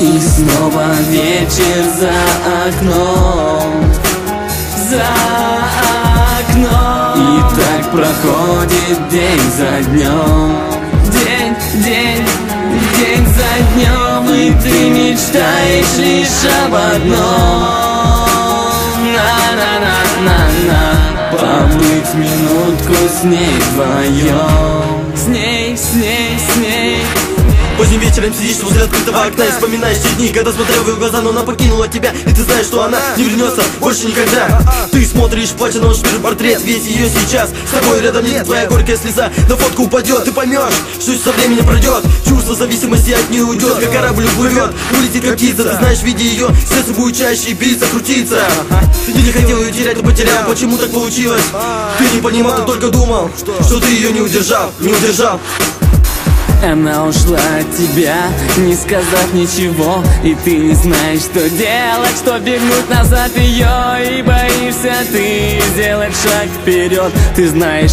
И снова вечер за окном. За окном. И так проходит день за днем. День, день, день за днем. И ты мечтаешь лишь об одном. На-на-на-на-на. Побыть минутку с ней вдвоем Поздним вечером сидишь возле открытого окна И вспоминаешь те дни, когда смотрел в ее глаза Но она покинула тебя, и ты знаешь, что она не вернется больше никогда. Ты смотришь, плача на наш портрет Весь ее сейчас, с тобой рядом нет Твоя горькая слеза на фотку упадет Ты поймешь, что со временем пройдет. Чувство зависимости от нее уйдет Как корабль уплывет, улетит как птица. Ты знаешь, видя ее, сердце будет чаще биться, крутиться. Ты не хотел ее терять, но потерял. Почему так получилось? Ты не понимал, ты только думал Что ты ее не удержал, не удержал она ушла от тебя, не сказав ничего И ты не знаешь, что делать, что бегнуть назад ее И боишься ты сделать шаг вперед Ты знаешь,